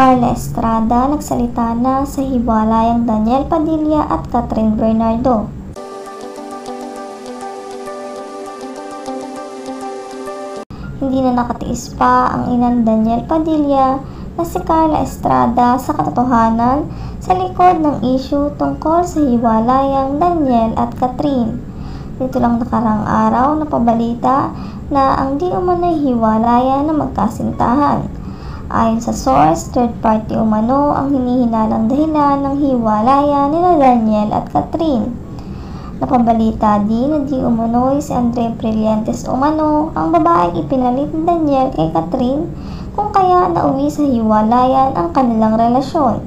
Carla Estrada nagsalita na sa hiwalayang Daniel Padilla at Catherine Bernardo. Hindi na nakatiis pa ang inang Daniel Padilla na si Carla Estrada sa katotohanan sa likod ng issue tungkol sa hiwalayang Daniel at Catherine. Dito lang nakarang araw na pabalita na ang di umano'y hiwalayan na magkasintahan. Ayon sa source, third party umano ang hinihinalang dahilan ng hiwalayan nila Daniel at Catherine. Napabalita din na di umano'y si Andre Brillantes umano ang babaeng ipinalit ni Daniel kay Catherine kung kaya nauwi sa hiwalayan ang kanilang relasyon.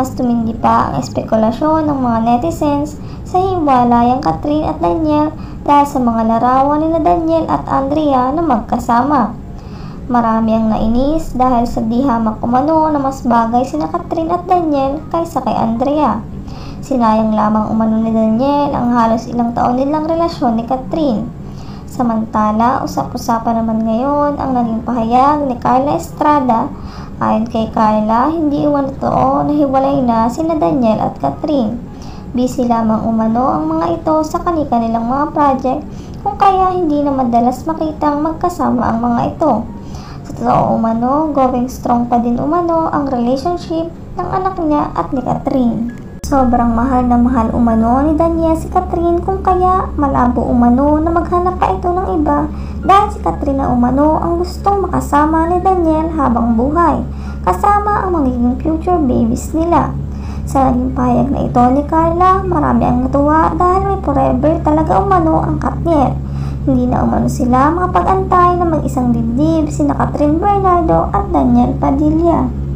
Mas tumindi pa ang espekulasyon ng mga netizens sa hiwalayang Catherine at Daniel dahil sa mga larawan ni Daniel at Andrea na magkasama. Marami ang nainis dahil sa di hamak na mas bagay sina Catherine at Daniel kaysa kay Andrea. Sinayang lamang umano ni Daniel ang halos ilang taon nilang relasyon ni Catherine. Samantala, usap-usapan naman ngayon ang naging pahayag ni Carla Estrada. Ayon kay Carla, hindi umano totoo na hiwalay na sina Daniel at Catherine. Busy lamang umano ang mga ito sa kani-kanilang mga project kung kaya hindi na madalas makitang magkasama ang mga ito. Totoo umano, going strong pa din umano ang relationship ng anak niya at ni Catherine. Sobrang mahal na mahal umano ni Daniel si Catherine kung kaya malabo umano na maghanap pa ito ng iba dahil si Catherine na umano ang gustong makasama ni Daniel habang buhay kasama ang magiging future babies nila. Sa naging pahayag na ito ni Carla, marami ang natuwa dahil may forever talaga umano ang Katniel. Hindi na umano sila makapag-antay na mag-isang dibdib sina Catherine Bernardo at Daniel Padilla.